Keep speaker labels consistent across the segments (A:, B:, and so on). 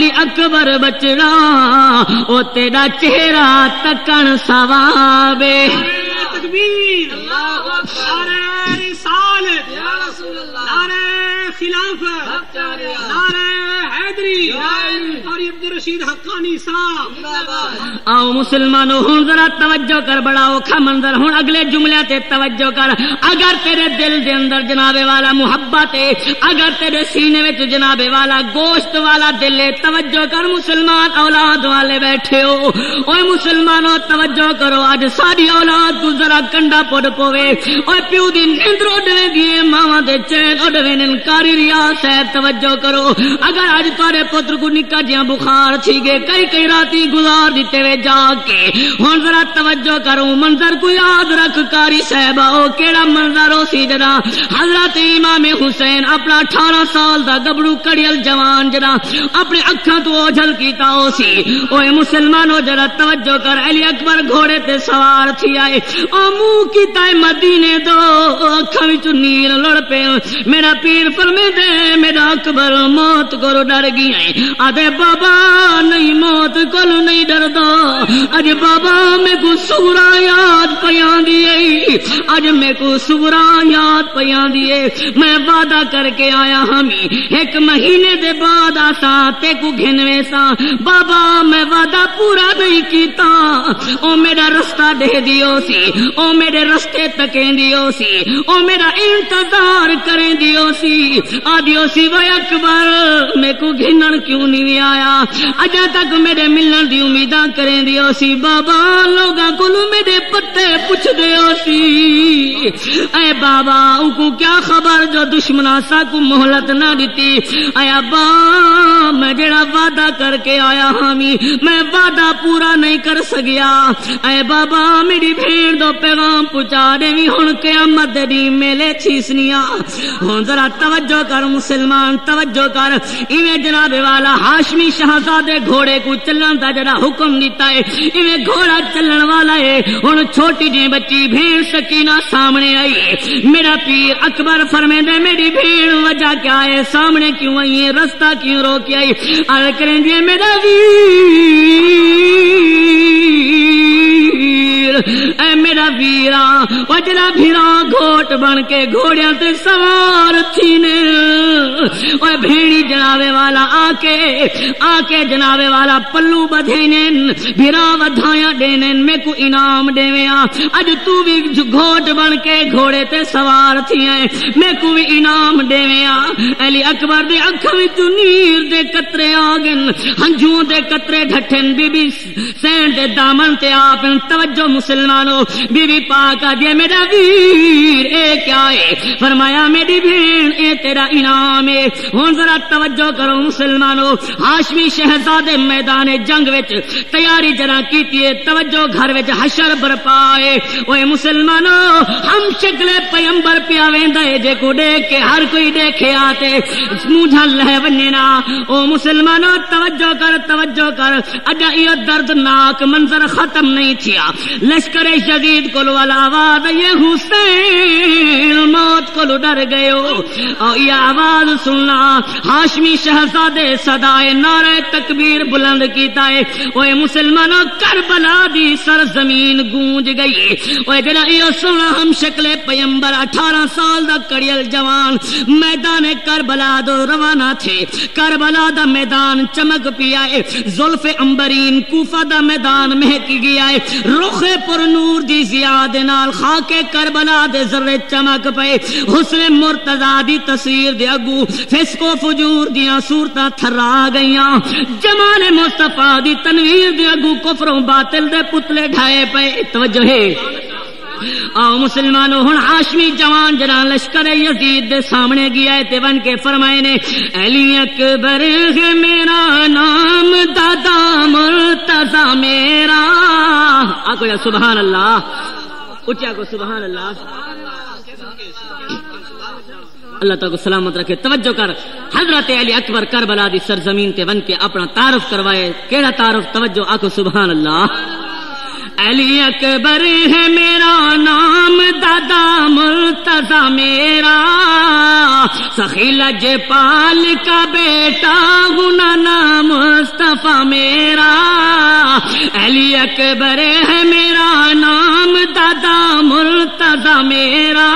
A: علی اکبر بچڑا او تیرا چہرہ تکن سوابے۔
B: تکبیر۔ اللہ اکبر نعرہ خلافت نعرہ حیدری اور عبد الرشید حقانی صاحب.
A: آؤ مسلمانوں ہوں ذرا توجہ کر بڑا اوکھا منظر ہوں اگلے جملے تے توجہ کر۔ اگر تیرے دل دے اندر جنابے والا محبت ہے، اگر تیرے سینے وچ جنابے والا گوشت والا دل ہے، توجہ کر مسلمان اولاد والے بیٹھے ہو۔ اوے مسلمانوں توجہ کرو اج ساری اولاد کو ذرا کنڈا پڑ پوے۔ اوے پیو دی نیندر اڈوے گی ماواں دے چین اڈوے ننکاری ریاض ہے، توجہ کرو۔ اگر اج تارے پتر کو نکا جیاں بخار تھی گے کئی کئی راتی گزار دیتے وے جا کے ہن ذرا توجہ کرو منظر کو یاد رکھ کاری صاحبہ، او کیڑا منظر ہو سی جنا حضرت امام حسین اپنا اٹھارہ سال دا گبڑو کڑیل جوان جنا۔ اپنے اکھاں تو اوجھل کیتا ہو سی۔ اوے مسلمانو جرا توجہ کر، علی اکبر گھوڑے تے سوار تھی آئے۔ او منہ کیتا ہے مدینے دو اکھاں وچ نیر لڑ پے۔ میرا پیر فرمے دے میرا اکبر موت کو ڈر گئی آدھے بابا نہیں، موت کو نہیں ڈر دو اج بابا میں کو سورا یاد پیاں دیے اج میں کو سورا یاد پیاں دیے میں وعدہ کر کے آیا ہمی ایک مہینے دے بعد آسا تے کو گھنوے سا بابا، میں وعدہ پورا نہیں کیتا۔ او میرا رستہ دے دیو سی۔ او میرے رستے تکیں دیو سی۔ او میرا انتظار کریں دیو سی۔ آدیو سی وہ اکبر میں کو گھنن کیوں نہیں آیا؟ اجا تک میرے ملن دی امیداں کریں دیو سی بابا، لوگاں کو میرے پتے پوچھ دیو سی اے بابا او کو کیا خبر؟ جو دشمنا سا کو مہلت نہ دیتی اے ابا، میں جڑا وعدہ کر کے آیا ہمی میں وعدہ پورا نہیں کر سکیا۔ اے بابا، میری بھیڑ دو پیغام پہنچا دے وی۔ ہن قیامت دی میلے چھیسنیا ہن ذرا توجہ کر، مسلمان، توجہ کر۔ ایویں جناب والا ہاشمی شہزاد دے گھوڑے کو چلن دا جڑا حکم دیتا ہے، ایویں گھوڑا چلن والا ہے۔ ہن چھوٹی جی بچی بھیڑ سکینہ سامنے آئی میرا پیر اکبر فرمے دے میری بھیڑ وجہ کیا ہے؟ سامنے کیوں آئی ہے؟ رستہ کیوں روک آئی ار کریں جی، میرا ویر اے میرا ویرا وجرا بھیرا گھوٹ بن کے گھوڑیاں تے سوار تھی نے اوے بھیڑی جنابے والا آ کے آ کے جنابے والا پلو بدھے نے بھیرا ودھایا دینے میں کو انعام دیویا اج تو بھی گھوٹ بن کے گھوڑے تے سوار تھی ہیں میں کو بھی انعام دیویا علی اکبر دے اکھاں وچ نیر دے قطرے آ گن ہنجوں دے قطرے ڈھٹھن بی بی سین دے دامن تے آپ توجہ مسلمانوں بی بی پاک آ دیا میرا ویر، اے کیا ہے؟ فرمایا، میری بھین اے تیرا انعام ہے۔ ہن ذرا توجہ کرو مسلمانوں ہاشمی شہزادے میدان جنگ وچ تیاری جرا کیتی ہے، توجہ گھر وچ حشر برپا ہے۔ اوے مسلمانوں ہم شکل پیغمبر پیا ویندا ہے، جے کو دیکھ کے ہر کوئی دیکھے آتے منہ جھل لے وننا او مسلمانوں توجہ کر توجہ کر۔ اجا یہ دردناک منظر ختم نہیں تھیا۔ لشکر شدید کو والا آواز، یہ حسین موت کو ڈر گئے اور یہ آواز سننا، ہاشمی شہزادے سدائے نعرہ تکبیر بلند کیتا ہے۔ وہ مسلمانوں، کربلا دی سرزمین گونج گئی۔ وہ جڑا یہ سنا ہم شکل پیمبر اٹھارہ سال دا کڑیل جوان۔ میدان کربلا دو روانہ تھے۔ کربلا دا میدان چمک پیا ہے۔ زلف امبرین کوفہ دا میدان مہک گیا ہے۔ رخ پر نور دی زیاد نال خاک کربلا دے ذرے چمک پئے۔ حسن مرتضی دی تصویر دے اگو فسق و فجور دیاں صورتاں تھرا گئیاں۔ جمال مصطفی دی تنویر دے اگو کفر و باطل دے پتلے ڈھائے پئے۔ توجہ ہے۔ آؤ مسلمانوں، ہن ہاشمی جوان جنا لشکر یزید دے سامنے گیا ہے تے بن کے فرمائے نے، علی اکبر ہے میرا نام، دادا مرتضی میرا۔ آکو یا سبحان اللہ اٹھیا کو سبحان اللہ اللہ تعالیٰ کو سلامت رکھے، توجہ کر۔ حضرت علی اکبر کربلا دی سرزمین تے بن کے اپنا تعارف کروائے، کیڑا تعارف؟ توجہ آکو سبحان اللہ علی اکبر ہے میرا نام، دادا مرتضی میرا۔ سخی لج پال کا بیٹا، گنا نام مصطفیٰ میرا۔ علی اکبر ہے میرا نام، دادا مرتضی میرا۔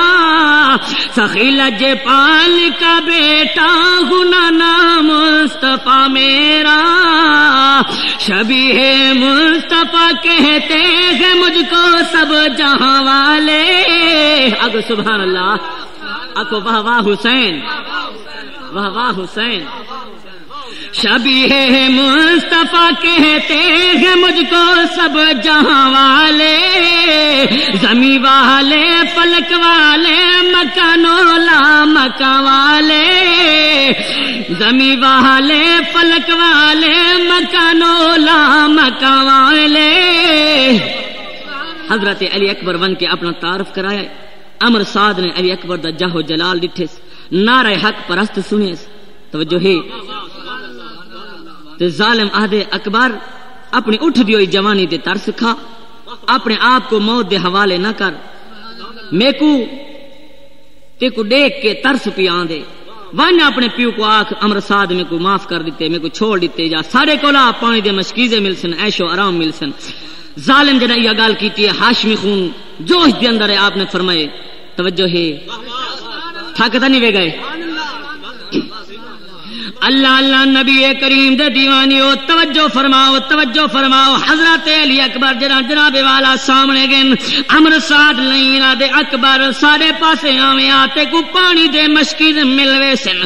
A: سخی لج پال کا بیٹا، گنا نام مصطفیٰ میرا۔ شبی ہے مصطفیٰ کہتے ہیں مجھ کو سب جہاں والے۔ اگو سبحان اللہ۔ اکو واہ واہ حسین۔ واہ واہ حسین۔ شبی ہے مصطفیٰ کہتے ہیں مجھ کو سب جہاں والے زمیں والے پلک والے مکانولا مکان والے۔ زمیں والے پلک والے مکانولا مکان والے۔ حضرت علی اکبر ون کے اپنا تعارف کرایا امر سعد نے علی اکبر دا جاہو جلال ڈٹھے نعرہ حق پرست سنے توجہ ہے۔ تے ظالم عہد اکبر اپنی اٹھ دی ہوئی جوانی دے ترس کھا، اپنے آپ کو موت دے حوالے نہ کر۔ میکو تے کو دیکھ کے ترس پی آن دے ون اپنے پیو کو آخ امر ساد میں کو معاف کر دیتے میں کو چھوڑ دیتے جا۔ سارے کو لا پانی دے مشکیزے مل سن عیش و آرام مل سن ظالم جنہ یہ گال کیتی ہے، ہاشمی خون، جوش دے اندر ہے، آپ نے فرمائے، توجہ ہے۔ تھاکتا نہیں وے گئے۔ اللہ اللہ نبی کریم دے دیوانی ہو، توجہ فرماؤ توجہ فرماؤ، حضرت علی اکبر جنا جناب والا سامنے گن امر ساتھ نہیں دے اکبر سارے پاسے آویں آتے کو پانی دے مشکی دے ملوے سن۔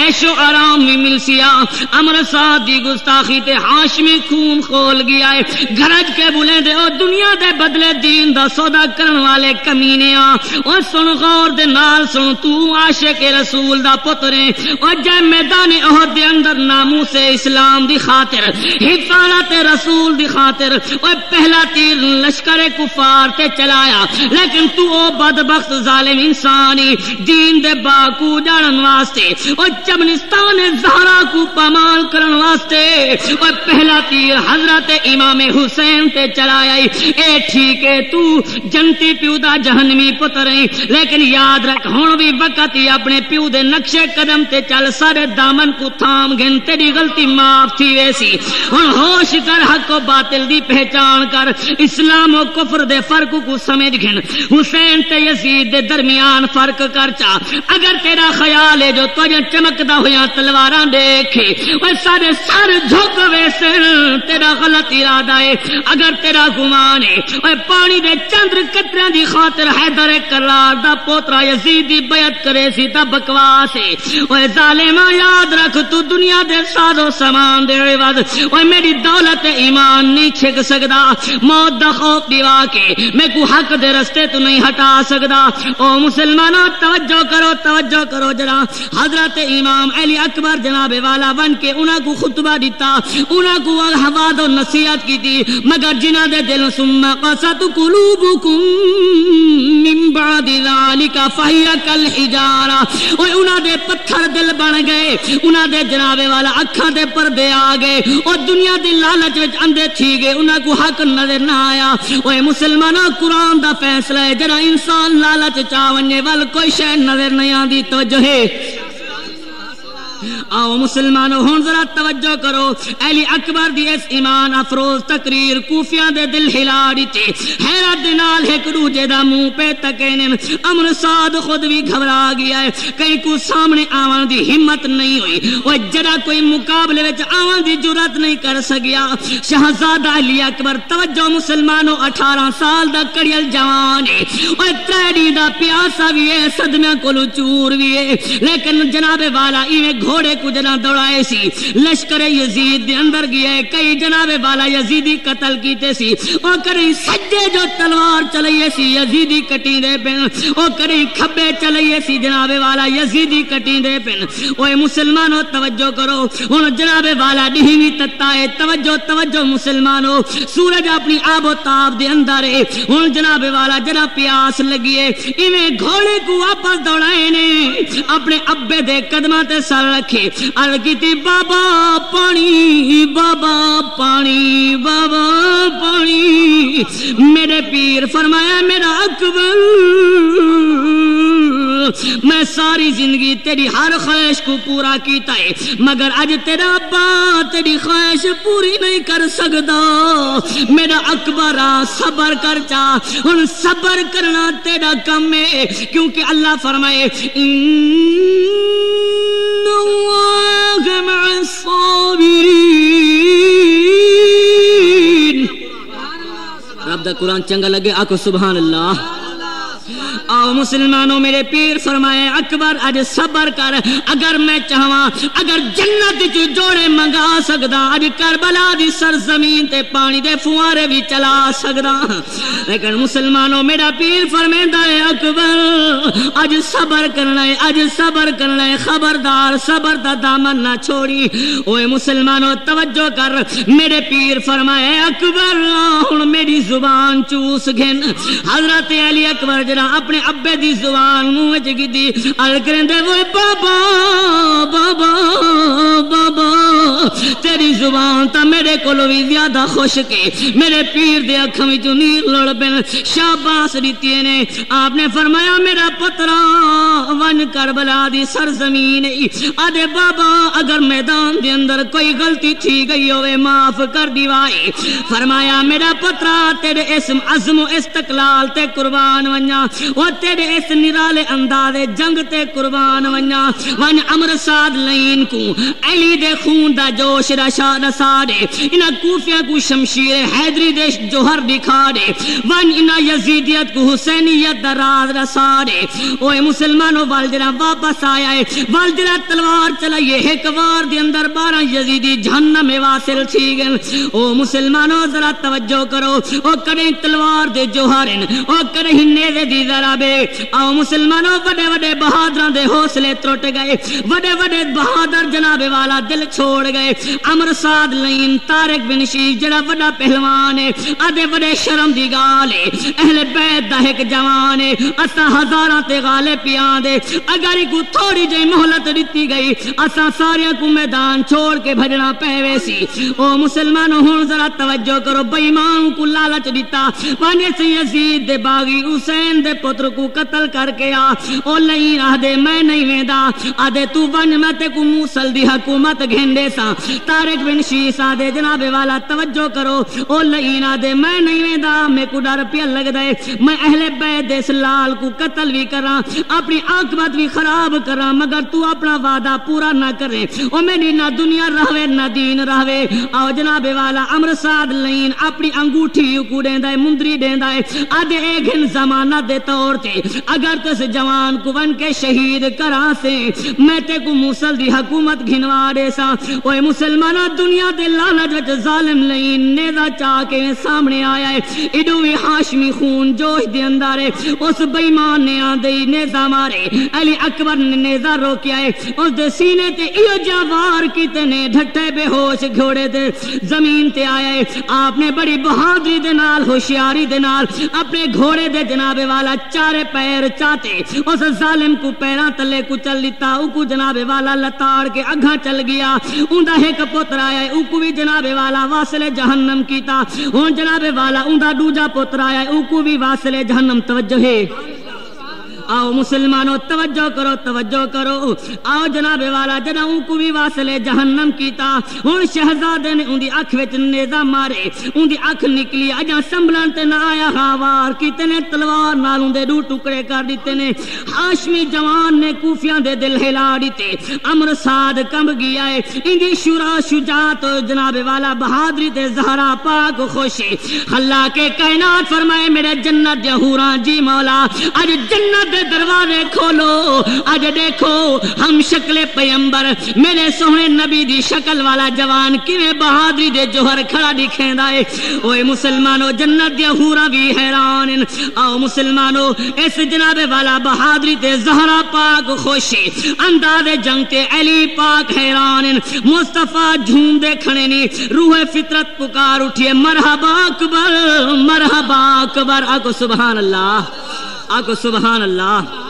A: ایشو آرام بھی مل سیا امر ساتھ دی گستاخی تے ہاشمی خون کھول گیا ہے۔ گرج کے بولے دے او دنیا دے بدلے دین دا سودا کرن والے کمینے آ۔ او سن غور دے نال سن، تو عاشق رسول دا پترے او جے میدان احد دے اندر نامو سے اسلام دی خاطر، حفاظت رسول دی خاطر او پہلا تیر لشکر کفار تے چلایا۔ لیکن تو او بدبخت، ظالم انسانی، دین دے باکو جانن واسطے، او چمنستان زہرا کو پامال کرن واسطے۔ او پہلا تیر حضرت امام حسین تے چلایا۔ اے ٹھیک ہے تو جنتی پیو دا جہنمی پتر ہے لیکن یاد رکھ، ہن بھی وقت ہی اپنے پیو دے نقشے قدم تے چل، سارے دامن کو تھام گن، تیری غلطی معاف تھی ویسی ہن ہوش کر، حق و باطل دی پہچان کر۔ اسلام و کفر دے فرق کو سمجھ گن حسین تے یزید دے درمیان فرق کر چا۔ اگر تیرا خیال ہے جو تجھے چمکدا ہویا تلواراں دیکھے۔ او سارے سر جھک ویسے تیرا غلط ارادہ ہے۔ اگر تیرا گمان ہے او پانی دے چندر قطرے دی خاطر حیدر کرار دا پوترا یزید دی بیعت کرے سی تا بکواس ہے۔ او ظالما یاد رکھ۔ تو دنیا دے ساز و سامان دے عوض او میری دولت ایمان نہیں چھک سکدا۔ موت دا خوف دیوا کے میں کو حق دے رستے تو نہیں ہٹا سکدا۔ او مسلمانوں توجہ کرو توجہ کرو جرا حضرت امام علی اکبر جناب والا بن کے انہاں کو خطبہ دیتا انہاں کو حواد و نصیحت کی تھی۔ مگر جنہ دے دل ثم قصت قلوبکم من بعد ذلك فهي كالحجارہ او انہاں دے پتھر دل بن گئے۔ انہاں دے جنابے والا، اکھاں دے پردے آ گئے اور دنیا دی لالچ وچ اندھے تھی گئے، انہاں کو حق نظر نہ آیا۔ اوے مسلماناں، قرآن دا فیصلہ ہے، جڑا انسان لالچ چاونے وال کوئی شے نظر نہیں آندی، توجہ ہے۔ آؤ مسلمانوں ہوں ذرا توجہ کرو۔ علی اکبر دی اس ایمان افروز تقریر کوفیاں دے دل ہلا دیتے حیرت دے نال ایک دوجے دا منہ پہ تکینے امر سعد خود بھی گھبرا گیا ہے۔ کہیں کو سامنے آوان دی ہمت نہیں ہوئی۔ وہ جڑا کوئی مقابلے وچ آوان دی جرات نہیں کر سکیا۔ شہزادہ علی اکبر، توجہ مسلمانوں 18 سال دا کڑیل جوان ہے۔ وہ تریڈی دا پیاسا بھی ہے، صدمہ کولو چور بھی ہے۔ لیکن جناب والا، ایویں گھوڑے کو جنا دوڑائے سی۔ لشکر یزید دے اندر گیا ہے۔ کئی جناب والا یزیدی قتل کیتے سی۔ او کریں سجے جو تلوار چلائیے سی، یزیدی کٹی دے پن۔ او کریں کھبے چلائیے سی، جناب والا یزیدی کٹی دے پن۔ اوے مسلمانوں توجہ کرو۔ ہن جناب والا ڈھیوی تتا ہے۔ توجہ توجہ مسلمانوں سورج اپنی آب و تاب دے اندر ہے۔ ہن جناب والا جنا پیاس لگیے ایویں گھوڑے کو واپس دوڑائے نے۔ اپنے ابے دے قدماں تے سر رکھے۔ الگتی بابا پانی بابا پانی بابا پانی میرے پیر فرمایا میرا اکبر میں ساری زندگی تیری ہر خواہش کو پورا کیتا ہے مگر اج تیرا ابا تیری خواہش پوری نہیں کر سکتا میرا اکبر آ صبر کر چا ہن صبر کرنا تیرا کم ہے کیونکہ اللہ فرمائے ان الله مع الصابرين. رب دا قرآن چنگا لگے آکو سبحان اللہ. آؤ مسلمانوں میرے پیر فرمائے، اکبر اج صبر کر۔ اگر میں چاہواں، اگر جنت چ جوڑے منگا سکدا اج کربلا دی سرزمین تے پانی دے فوارے بھی چلا سکدا۔ لیکن مسلمانوں میرا پیر فرمیندا ہے، اکبر اج صبر کرنا ہے اج صبر کرنا ہے۔ خبردار، صبر دا دامن نہ چھوڑی۔ اوے مسلمانوں، توجہ کر۔ میرے پیر فرمائے، اکبر ہن میری زبان چوس گھن۔ حضرت علی اکبر جڑا اپنے اپنے ابے دی زبان منہ وچ گدی۔ ال کرندے وہ بابا بابا بابا، تیری زبان تا میرے کولو بھی زیادہ خوش کے۔ میرے پیر دے اکھاں وچ نیر لڑ پن شاباش دتی نے۔ آپ نے فرمایا، میرا پترا، ون کربلا دی سرزمین آدے بابا، اگر میدان دے اندر کوئی غلطی تھی گئی ہوئے، معاف کر دیوائے فرمایا، میرا پترا، تیرے اسم عزم و استقلال تے قربان ونیا۔ وہ تیرے اس نرالے انداز جنگ تے قربان ونیا۔ ون امر ساد لین کو، علی دے خون دا جوش رشا رسا دے انہ کوفیاں کو شمشیر، حیدری دے جوہر دکھا دے ون انہ یزیدیت کو حسینیت دا راز رسا دے اوے مسلمانوں والدرہ واپس آیا ہے۔ والدرہ تلوار چلائیے، ایک وار دے اندر بارہ یزیدی جہنم میں واصل تھی گن او مسلمانوں ذرا توجہ کرو۔ او کریں تلوار دے جوہرن، او کریں نیزے دی ذرا بے آؤ مسلمانوں بڑے بڑے بہادروں دے حوصلے ترٹ گئے بڑے بڑے بہادر جناب والا دل چھوڑ گئے امر ساد لین تارک بن شیخ جڑا بڑا پہلوان ہے ادے بڑے شرم دی گال ہے اہل بیت دا ایک جوان ہے اسا ہزاراں تے غالب پیاں دے اگر کو تھوڑی جئی مہلت دتی گئی اسا سارے کو میدان چھوڑ کے بھجنا پے سی او مسلمانوں ہن ذرا توجہ کرو بے ایمان کو لالچ دیتا وانے سے یزید دے باغی حسین دے پتر پتر کو قتل کر کے آ۔ او لئی راہ دے میں نہیں ویندا۔ آدے تو ون میں تے کو موسل دی حکومت گھندے سا تارک بن شیسا دے جناب والا توجہ کرو۔ او لئی نہ دے میں نہیں ویندا۔ میں کو ڈر پیا لگ دے میں اہل بیت دے اس لال کو قتل بھی کراں۔ اپنی عاقبت بھی خراب کراں۔ مگر تو اپنا وعدہ پورا نہ کرے۔ او میری نہ دنیا رہوے، نہ دین رہوے۔ او جناب والا امر ساد لین اپنی انگوٹھی کو دیندا ہے، مندری دیندا ہے۔ آدے ایک ہن زمانہ دے طور تے اگر تس جوان کو بن کے شہید کرا سے، میں تے کو موسل دی حکومت گھنوا دے سا۔ اوے مسلمانہ دنیا دے لالچ وچ ظالم لین نیزا چا کے سامنے آیا ہے۔ ایڈو وی ہاشمی خون جوش دے اندر ہے۔ اس بے ایمان نے آ دئی نیزا مارے۔ علی اکبر نے نیزا روکیا ہے۔ اس دے سینے تے ایو جوار کتنے ڈھٹے بے ہوش گھوڑے دے زمین تے آیا ہے۔ آپ نے بڑی بہادری دے نال، ہوشیاری دے نال، اپنے گھوڑے دے جناب والا پیارے پیر چاہتے اس ظالم کو پیرا تلے کو چل لیتا، او کو جناب والا لتاڑ کے اگھا چل گیا۔ اوندا ایک پتر آیا، او کو بھی جناب والا واسلے جہنم کیتا۔ ہن جناب والا اوندا دوجا پتر آیا، او کو بھی واسلے جہنم، توجہ ہے۔ آؤ مسلمانوں توجہ کرو توجہ کرو۔ آؤ جناب والا جنا کو بھی واصلے جہنم کیتا۔ ہن شہزادے نے ان دی اکھ وچ نیزا مارے ان دی اکھ نکلی۔ اجا سنبھلن تے نہ آیا، ہاوار کتنے تلوار نال ان دے دو ٹکڑے کر دیتے نے۔ ہاشمی جوان نے کوفیاں دے دل ہلا دیتے۔ امر ساد کمب گیا ہے۔ ان دی شورا شجاعت، جناب والا بہادری تے زہرا پاک خوشی خلا کے کائنات فرمائے، میرے جنت یہوراں جی مولا، اج جنت دے دروازے کھولو۔ اج دیکھو، ہم شکل پیمبر۔ میرے سونے نبی دی شکل والا جوان کیویں بہادری دے جوہر کھڑا دکھیندا ہے اوے مسلمانو، جنت دے حورا بھی حیران ہیں۔ آؤ مسلمانو، اس جناب والا بہادری تے زہرا پاک خوشی۔ انداز جنگ تے علی پاک حیران ہیں۔ مصطفیٰ جھوم دے کھڑے نی روح فطرت پکار اٹھئے مرحبا اکبر مرحبا اکبر۔ آکو سبحان اللہ۔ آکو سبحان اللہ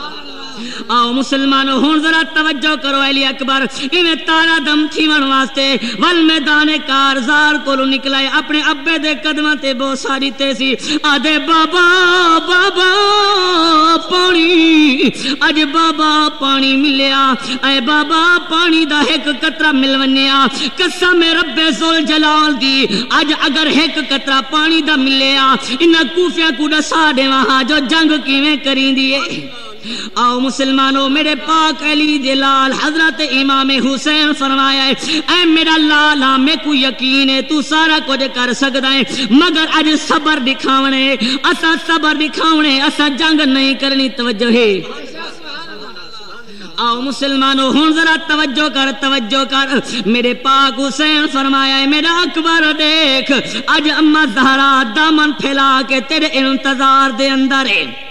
A: آؤ مسلمانوں ہوں ذرا توجہ کرو علی اکبر۔ ایویں تارا دم تھیون واسطے۔ ول میدان کارزار کو نکلا ہے اپنے ابے دے قدماں تے بہت ساری تیسی آدے بابا بابا، پانی۔ اج بابا پانی ملیا۔ اے بابا، پانی دا ایک قطرہ ملونیا۔ قسم رب زل جلال دی۔ اج اگر ایک قطرہ پانی دا ملیا۔ انہاں کوفیاں کو دسا دیواں جو جنگ کیویں کریندی ہے آؤ مسلمانوں، میرے پاک علی دلال حضرت امام حسین فرمایا ہے، اے میرا لالا میں کو یقین ہے، تو سارا کچھ کر سکتا ہے، مگر اج صبر دکھاونے، اسا صبر دکھاونے، اسا جنگ نہیں کرنی، توجہ ہے۔ آؤ مسلمانوں ہوں ذرا توجہ کر توجہ کر۔ میرے پاک حسین فرمایا ہے، میرا اکبر دیکھ اج اما زہرا دامن پھیلا کے تیرے انتظار دے اندر ہے۔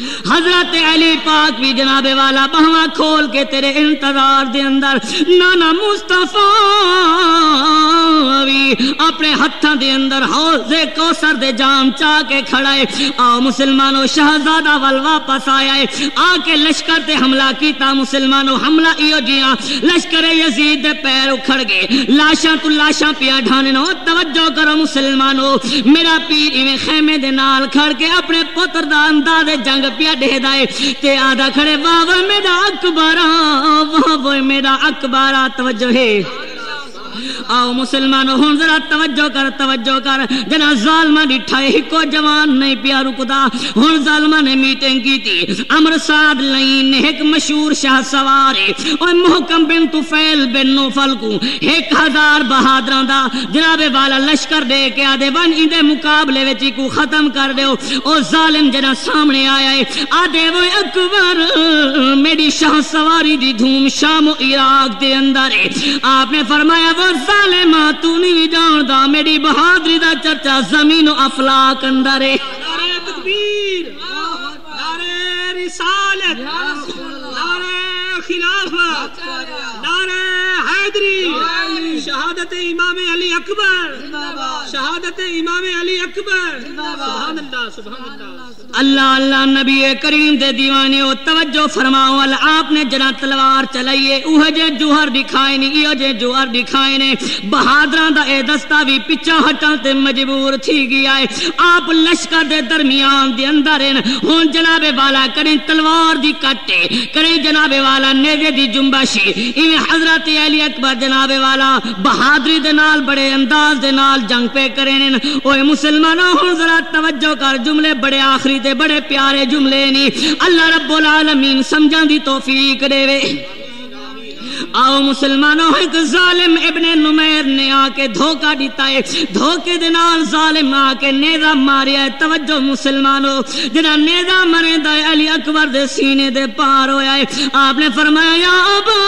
A: حضرت علی پاک بھی جناب والا بہوا کھول کے تیرے انتظار دے اندر، نانا مصطفیٰ بھی اپنے ہتھاں دے اندر حوض کوثر دے جام چا کے کھڑا ہے۔ آؤ مسلمانوں، شہزادہ ول واپس آیا ہے۔ آ کے لشکر تے حملہ کیتا، مسلمانوں، حملہ ایو جیاں۔ لشکر یزید دے پیر اکھڑ گئے۔ لاشاں تو لاشاں پیا ڈھانے نو توجہ کرو مسلمانوں۔ میرا پیر ایویں خیمے دے نال کھڑ کے اپنے پتر دا انداز جنگ رنگ پیا دے دائے تے آدھا کھڑے، واہ واہ، میرا اکبارا واہ واہ، میرا اکبارا توجہ ہے۔ آؤ مسلمانوں ہوں ذرا توجہ کر توجہ کر۔ جنا ظالمہ ڈٹھا ایکو جوان نہیں پیا رکدا ہن ظالمہ نے میٹنگ کی تھی امر سعد لین ایک مشہور شاہ سوار اور محکم بن طفیل بن نوفل کو ایک ہزار بہادراں دا جناب والا لشکر دے کے آدے بن اندے مقابلے وچ کو ختم کر دیو۔ او ظالم جنا سامنے آیا ہے۔ آدے وہ اکبر میری شاہ سواری دی دھوم شام و عراق دے اندر آپ نے فرمایا، وہ ظالما تو نہیں جاندا میری بہادری دا چرچا زمین و افلاک اندر ہے
B: نعرہ تکبیر نعرہ رسالت نعرہ خلافت نعرہ شہادت امام علی اکبر. شہادت امام علی اکبر. سبحان اللہ سبحان اللہ
A: اللہ اللہ نبی کریم دے دیوانے، او توجہ فرماؤ اللہ آپ نے جنا تلوار چلائیے اوہ جے جوہر دکھائے نہیں ایو جے جوہر دکھائے نے بہادران دا اے دستا بھی پچھا ہٹا تے مجبور تھی گیا ہے۔ آپ لشکر دے درمیان دے اندر ہیں ہون جناب والا کریں تلوار دی کٹے کریں جناب والا نیزے دی جنبشی۔ ایویں حضرت علی اکبر جناب والا بہادری دے نال، بڑے انداز دے نال جنگ پہ کریں اوے مسلمانوں ہن ذرا توجہ کر۔ جملے بڑے آخری دے، بڑے پیارے جملے نی۔ اللہ رب العالمین سمجھان دی توفیق دے وے آؤ مسلمانوں، ایک ظالم ابن نمیر نے آ کے دھوکہ دیتا ہے۔ دھوکے دے نال ظالم آ کے نیزہ ماریا ہے۔ توجہ مسلمانوں جنا نیزہ مرے دا علی اکبر دے سینے دے پار ہویا ہے۔ آپ نے فرمایا، یا ابا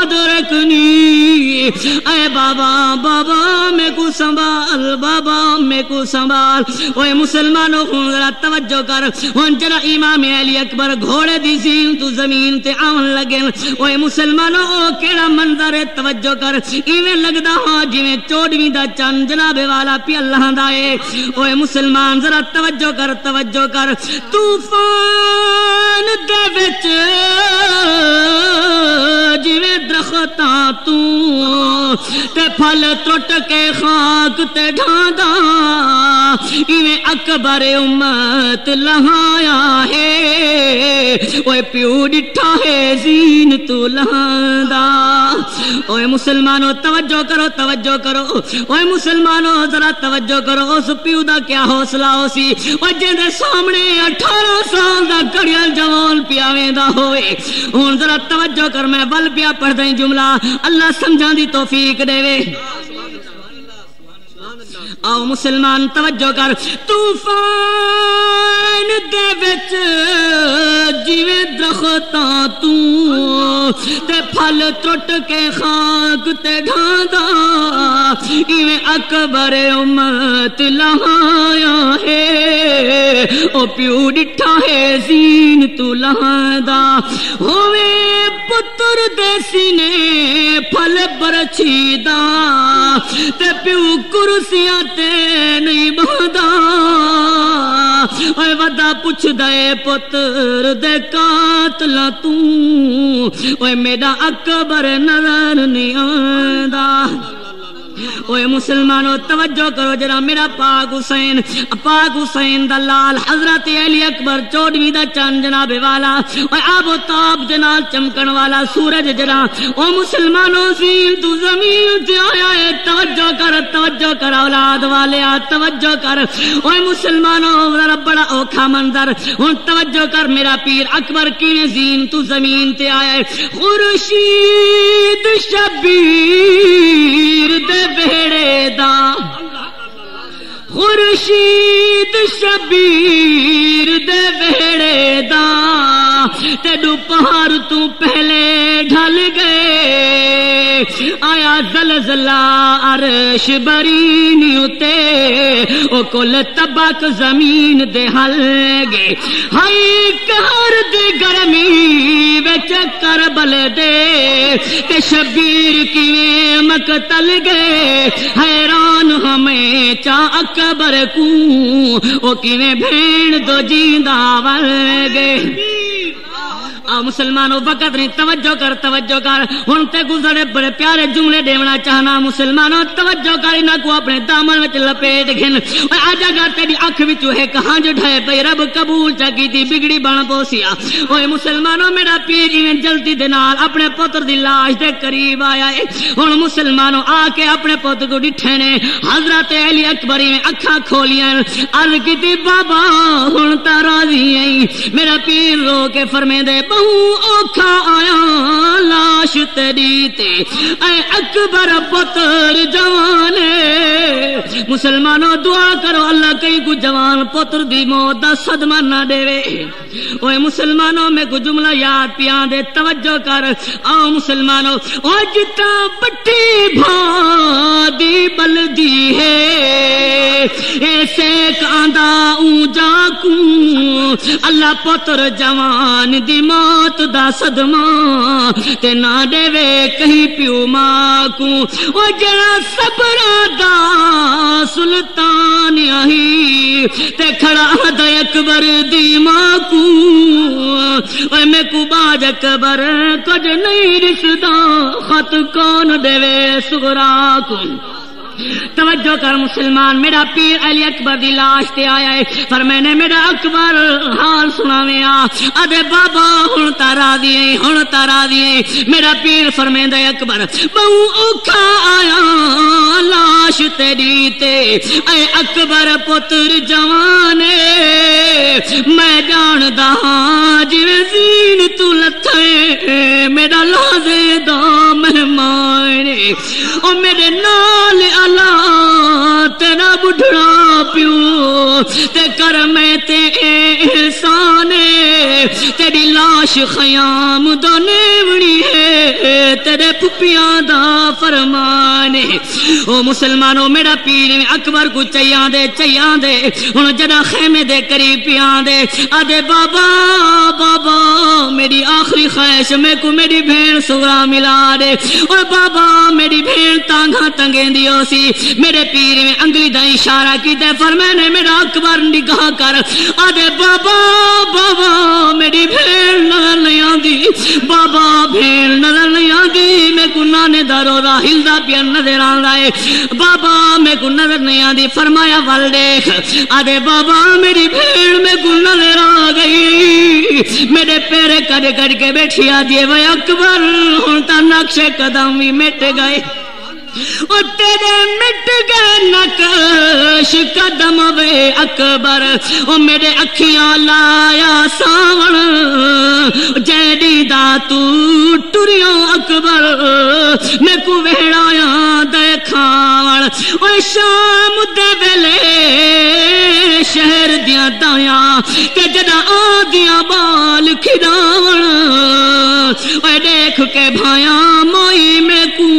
A: ادرکنی۔ اے بابا بابا، میں کو سنبھال، بابا، میں کو سنبھال۔ اوے مسلمانوں، ہوں ذرا توجہ کر۔ ہن جنا امام علی اکبر گھوڑے دی زین تو زمین تے آن لگے۔ اوے مسلمانوں، او کیڑا منظر ہے، توجہ کر۔ ایویں لگدا ہاں جویں چوڑویں دا چند جناب والا پی اللہ دا اے اوے مسلمان، ذرا توجہ کر توجہ کر۔ طوفان دے وچ، جویں درختاں تو تے پھل ٹوٹ کے خاک تے ڈھاندا۔ ایویں اکبر امت لہایا ہے۔ اوے پیو ڈٹھا ہے زین تو لہاندا اوے مسلمانوں توجہ کرو توجہ کرو. اوے مسلمانوں ذرا توجہ کرو. اس پیو دا کیا حوصلہ ہو سی؟ او جے سامنے 18 سال دا کڑیا جوان پیاویں دا ہوئے. ہن ذرا توجہ کر، میں ول پیا پڑھ دیں جملہ. اللہ سمجھان دی توفیق دے وے. آؤ مسلمان توجہ کر۔ طوفان دے وچ جیویں درختاں تو تے پھل ٹوٹ کے خاک تے ڈھاندا۔ ایویں اکبر امت لہایا ہے، او پیو ڈٹھا ہے زین تو لہاندا ہوویں ہوے پتر دے سینے پھل برچھیدا تے پیو کرسیاں تے نہیں بہدا اے ودا پوچھ دے پتر دے قاتل تو میرا اکبر نظر نہیں آندا۔ اوے مسلمانوں توجہ کرو جرا میرا پاک حسین پاک حسین دا لال حضرت علی اکبر چوڑوی دا چند جناب والا، اوے آب و تاب جنال چمکن والا سورج جرا او مسلمانوں زین تو زمین تے آیا ہے، توجہ کر توجہ کر اولاد والے، آ توجہ کر۔ اوے مسلمانوں ذرا بڑا اوکھا منظر۔ ہن توجہ کر، میرا پیر اکبر کیویں زین تو زمین تے آیا ہے۔ خورشید شبیر دے بیڑے دا خورشید شبیر دے بیڑے دا تیڈو پہاڑ تو پہلے ڈھل گئے زلزلہ عرش بری نیوتے او کل تبک زمین دے حل گے۔ ہائی کہر دے گرمی وچ کربل دے۔ تے شبیر کیویں مقتل گئے حیران ہمیں چا اکبر کو او کیویں بھین دو جیندا ول گئے آ، مسلمانوں وقت نہیں، توجہ کر توجہ کر۔ ہن تے گزرے بڑے پیارے جملے دیونا چاہنا، مسلمانوں، توجہ کر، انہاں کو اپنے دامن وچ لپیٹ گھن۔ اوے آج اگر تیری اکھ وچ ہے، کہاں جو ڈھے پئی رب قبول چا کیتی، بگڑی بن پوسیا۔ اوے مسلمانوں، میرا پیر جی جلدی دے نال اپنے پتر دی لاش دے قریب آیا ہے۔ ہن مسلمانوں آ کے اپنے پتر کو ڈٹھے نے۔ حضرت علی اکبر میں اکھاں کھولیاں۔ عرض کیتی، بابا، ہن تا راضی ائی میرا پیر رو کے فرمے دے بہو اوکھا آیا، لاش تیری تے۔ اے اکبر پتر جوانے مسلمانوں دعا کرو، اللہ کئی کو جوان پتر دی موت دا صدمہ نہ دے۔ اوے مسلمانوں میں کو جملہ یاد پیاں دے، توجہ کر۔ آ مسلمانوں، او جتا بٹی بھا دی بلدی ہے۔ ایسے کاندا اون جا کو اللہ پتر جوان دی موت موت دا صدمہ تے نہ دے وے کہیں پیو ماں کو۔ او جڑا صبر دا سلطان آہی تے کھڑا دا اکبر دی ماں کو۔ اے میں کو باج اکبر کچھ نہیں رسدا خط کون دے وے سغرا کو۔ توجہ کر مسلمان، میرا پیر علی اکبر دی لاش تے آیا ہے۔ پر میں نے میرا اکبر، حال سناویں آ۔ ادے بابا، ہن تارا دیے ہن تارا دیے میرا پیر فرمیندہ اکبر، بہو اوکھا آیا، لاش تیری تے۔ اے اکبر پتر جوانے، میں جاندا ہاں جویں زین تو لتھے میرا لازے دا مہمان او میرے نال اللہ تیرا بڑھڑا پیو، تے کر تے احسان تیری لاش خیام دو نیوڑی ہے، تیرے پپیاں دا فرمان او مسلمانوں، میرا پیر میں اکبر کو چیاں دے چیاں دے۔ ہن جڑا خیمے دے قریب پیاں دے۔ ادے بابا بابا، میری آخری خواہش میں کو میری بھین سغرا ملا دے۔ اور بابا، میری بھین تانگا تنگیں دیو سی۔ میرے پیر میں انگلی دا اشارہ کی تے فرمائے نے میرا اکبر نگاہ کر۔ آدھے بابا بابا، میری بھیڑ نظر نہیں آدھی بابا بھیڑ نظر نہیں آدھی میں کو نانے دارو راہل دا پیا نظر آن رہے بابا، میں کو نظر نہیں آدھی فرمایا وال آدھے بابا، میری بھیڑ میں کو نظر آ گئی۔ میرے پیرے کڑ کڑ کے بیٹھی آدھی وہ اکبر ہوں تا نقش قدم بھی مٹ گئے۔ او تیرے مٹ گئے نقش قدم وے اکبر، او میرے اکھیاں لایا ساون۔ جیڑی دا تو ٹریوں اکبر، میں کو ویڑایا دے کھاون او شام دے ویلے شہر دیاں دایاں تے جڑا آ دیاں بال کھڑاون او دیکھ کے بھایاں موئی میں کو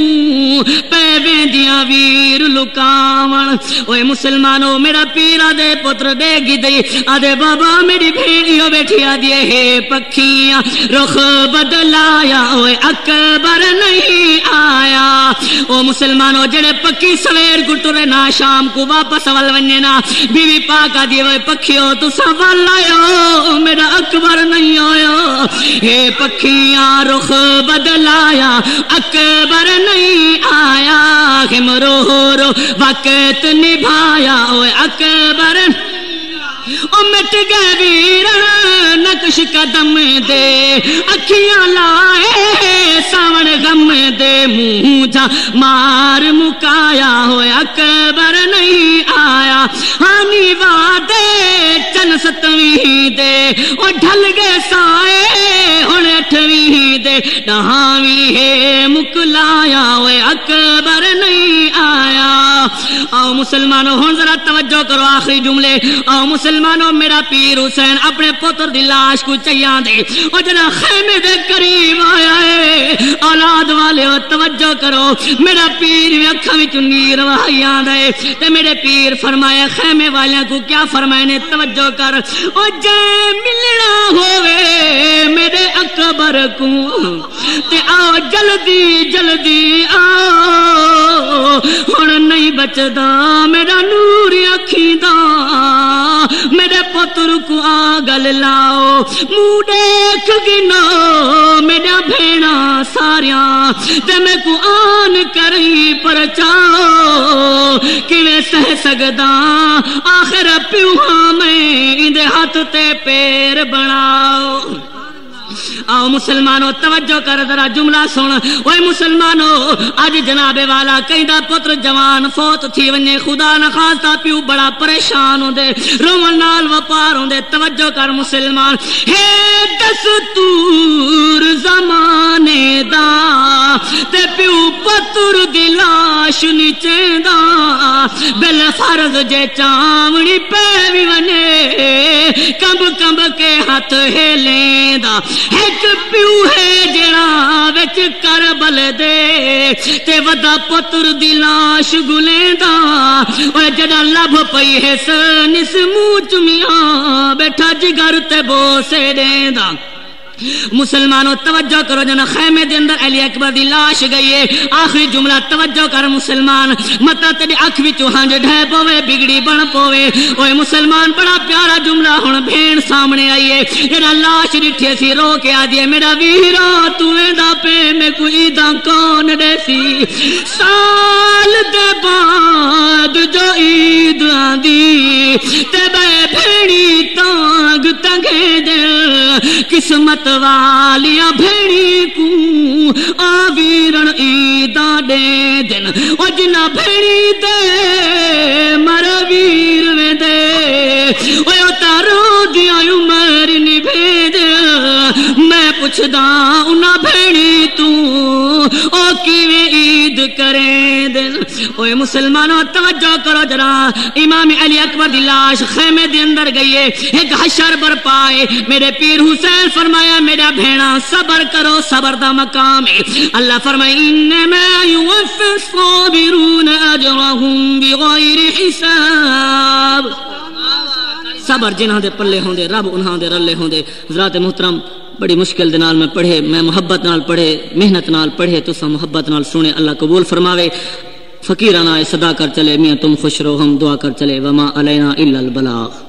A: پے دیاں ویر لکاون۔ اوے مسلمانو، میرا پیرا دے پتر دے گی دئی۔ آدے بابا میری بھیڑیو بیٹھی آدھے ہے پکھیاں۔ رخ بدلایا اوے اکبر نہیں آیا۔ او مسلمانو، جڑے پکی سویر گٹرے نا شام کو واپس ول ونجے نا بیوی پاک آدھی اوے پکھیو تو سوال آیا میرا اکبر نہیں آیا۔ ہے پکھیاں، رخ بدلایا، اکبر نہیں آیا۔ مرو رو، وقت نبھایا اوے اکبر۔ او مٹ گئے ویر نقش قدم دے۔ اکھیاں لائے، ساون غم دے۔ منہ جا مار مکایا ہوئے اکبر، نہیں آیا۔ ہانی وعدے چن ستویں دے۔ او ڈھل گئے سائے، ہن اٹھویں دے ڈہاویں ہے، مکلایا ہوئے اکبر نہیں آیا۔ آؤ مسلمانوں ہن ذرا توجہ کرو آخری جملے۔ آؤ مسلمانوں، میرا پیر حسین اپنے پتر دی لاش کو چیاں دے۔ او جنا خیمے دے قریب آیا ہے۔ اولاد والے، او توجہ کرو۔ میرا پیر بھی اکھاں وچ نیر وہیاں دے۔ تے میرے پیر فرمایا خیمے والیاں کو کیا فرمائے نے؟ توجہ کر۔ او جے ملنا ہوے میرے اکبر کو تے آؤ جلدی جلدی آؤ ہن نہیں بچدا میرا نور اکھی دا میرے پتر کو آگل لاؤ منہ دیکھ گنا میرا بھیڑا ساریا تے میں کو آن کری پر چاؤ کیویں سہ سکدا آخر پیو ہاں میں اندے ہاتھ تے پیر بناؤ آؤ مسلمانوں توجہ کر، ذرا جملہ سن۔ اوے مسلمانوں اج جناب والا کئی دا پتر جوان فوت تھی ونجے خدا نہ خاصا پیو بڑا پریشان ہوندے، رومن نال وپار ہوندے۔ توجہ کر مسلمان۔ ہے دستور زمانے دا، تے پیو پتر دی لاش نیچے دا۔ بل فرض جے چاونی پے وی ونے، کمب کمب کے ہاتھ ہلیں دا۔ ایک پیو ہے جڑا وچ کربل دے تے ودا پتر دی لاش گلیں دا اوے جڑا لب پئی ہے سنس منہ چمیاں، بیٹھا جگر تے بوسے دیندا۔ مسلمانوں، توجہ کرو جنا خیمے دے اندر علی اکبر دی لاش گئی ہے۔ آخری جملہ، توجہ کر مسلمان، متا تیری اکھ وچ ہنج ڈھے پوے، بگڑی بن پوے۔ اوے مسلمان، بڑا پیارا جملہ ہن بھین سامنے آئی ہے۔ جنا لاش ڈٹھے سی، رو کے آ دی میرا ویرا تویں دا پے، میں کوئی دا کون دے سی؟ سال دے بعد جو عید آندی تے بے بھیڑی تانگ تنگے دے قسمت والیاں بھیڑی کو آویرن عیدا دے دن او جنا بھیڑی دے مر ویر میں دے میں پوچھدا انہاں بھیڑی تو، او کیویں عید کرے دن؟ اوے مسلمانوں توجہ کرو ذرا امام علی اکبر دی لاش خیمے دے اندر گئی ہے، ایک حشر برپائے میرے پیر حسین فرمایا، میرا بھیڑا صبر کرو، صبر دا مقام ہے۔ اللہ فرمائے، انما یوفی الصابرون اجرهم بغیر حساب۔ صبر جنہاں دے پلے ہوندے رب انہاں دے رلے ہوندے حضرات محترم بڑی مشکل دے نال میں پڑھے، میں محبت نال پڑھے، محنت نال پڑھے تسا محبت نال سنے اللہ قبول فرماوے۔ فقیرانہ صدا کر چلے، میاں تم خوش رہو، ہم دعا کر چلے۔ وما علینا الا البلاغ۔